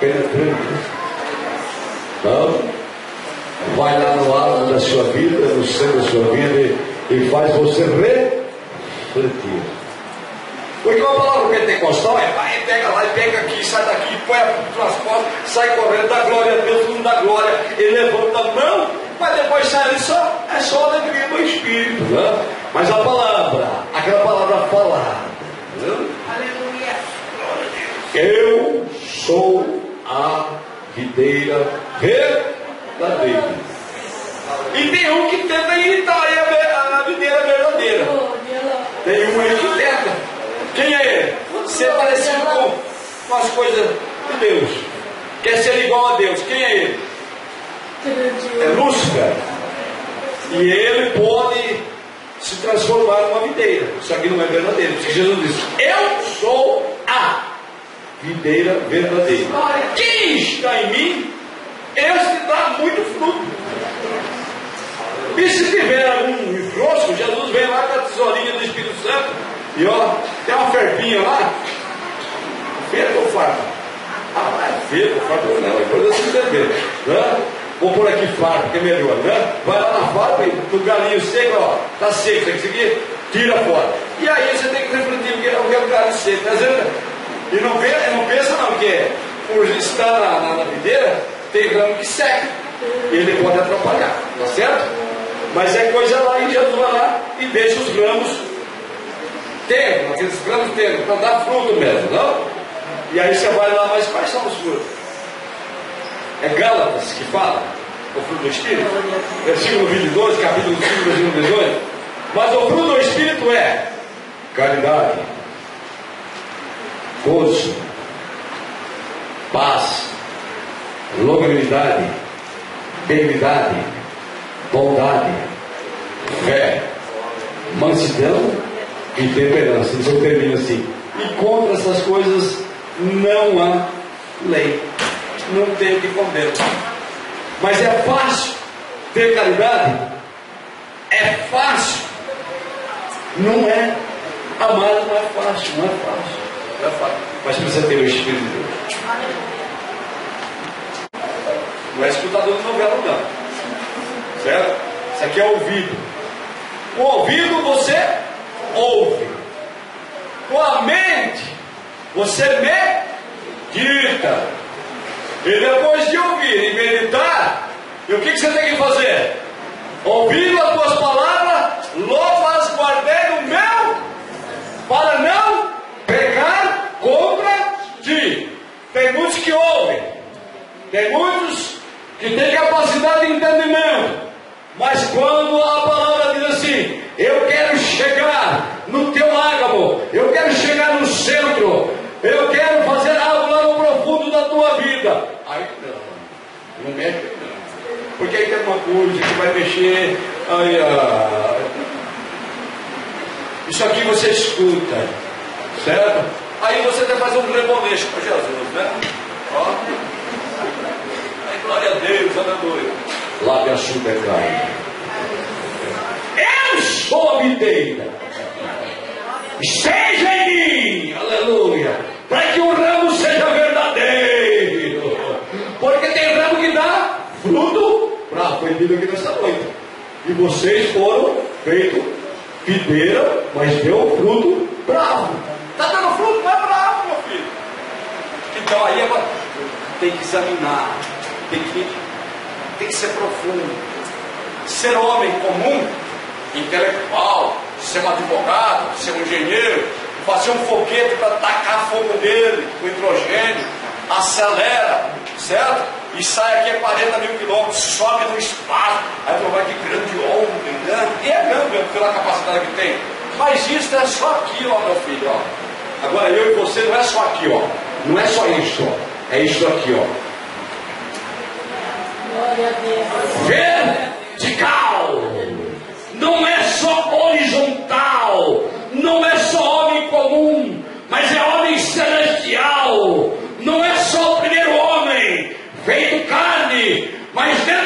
penetrante. Não? Vai lá no alto da sua vida, no centro da sua vida e faz você refletir. Porque uma palavra pentecostal é vai, pega lá e pega aqui, sai daqui, põe a transporte, sai correndo, dá glória a Deus, mundo dá glória, ele levanta a mão, mas depois sai ali só, é só alegria do Espírito. Né? Mas a palavra, aquela palavra falada, né? Aleluia. Eu sou a videira verdadeira. E tem um que tenta imitar a, videira verdadeira. Tem um aí que tenta. Quem é ele? Ser parecido com, com as coisas de Deus. Quer ser igual a Deus. Quem é ele? É Lúcifer. E ele pode se transformar numa videira. Isso aqui não é verdadeiro. Jesus disse: Eu sou videira verdadeira. Quem está em mim, este dá muito fruto. E se tiver algum enrosco, Jesus vem lá com a tesourinha do Espírito Santo e ó, tem uma ferpinha lá. Ferpa ou farpa? Ah, é ferpa, farpa não, é coisa assim beber. Né? Vou pôr aqui farpa, que é melhor, né? Vai lá na farpa e no galinho seco, ó, tá seco, tem que seguir, tira fora. E aí você tem que refletir é o que é o galho seco, tá vendo? E não, pensa, não pensa não, que por estar na, na, na videira, tem ramo que seca. Ele pode atrapalhar, tá certo? Mas é coisa lá e Jesus vai lá e deixa os ramos tendo, aqueles ramos tendo, para dar fruto mesmo, não? E aí você vai lá, mas quais são os frutos? É Gálatas que fala, o fruto do Espírito, versículo 22, capítulo 5, versículo 18. Mas o fruto do Espírito é caridade, gozo, paz, longanimidade, benignidade, bondade, fé, mansidão e temperança. Isso eu termino assim. E contra essas coisas não há lei. Não tem o que comer. Mas é fácil ter caridade? É fácil. Não é. Amar não é fácil, não é fácil. Não é fácil. Mas precisa ter o Espírito de Deus. Não é escutador de novela, não. Certo? Isso aqui é ouvido. Com o ouvido você ouve. Com a mente você medita. E depois de ouvir e meditar, e o que, que você tem que fazer? Ouvindo as tuas palavras, logo as guardei no meu, para não pecar contra ti. Tem muitos que ouvem, tem muitos que têm capacidade de entendimento, mas quando a palavra diz assim, eu quero chegar no teu ágamo, eu quero chegar no centro, eu quero fazer algo lá no profundo da tua vida. Aí não, não mexe não. Porque aí tem uma coisa que vai mexer. Aí, ah, isso aqui você escuta, certo? Aí você vai fazer um reboleixo para Jesus, né? Ó. Glória a Deus, aleluia. Lave a sua carne. Eu sou a videira. Seja em mim, aleluia, para que o ramo seja verdadeiro. Porque tem ramo que dá fruto bravo, foi dito aqui nessa noite. E vocês foram feitos videira, mas deu fruto bravo. Está dando fruto, não é bravo, meu filho. Então aí é tem que examinar, tem que, tem que ser profundo. Ser homem comum, intelectual, ser um advogado, ser um engenheiro, fazer um foguete para tacar fogo nele, com hidrogênio, acelera, certo? E sai aqui a 40 mil quilômetros, sobe no espaço, aí tu vai que grande homem, né? E é grande pela capacidade que tem. Mas isso é só aqui, ó, meu filho, ó. Agora eu e você não é só aqui, ó. Não é só isso, ó. É isso aqui, ó vertical. Não é só horizontal, não é só homem comum, mas é homem celestial. Não é só o primeiro homem feito carne, mas Deus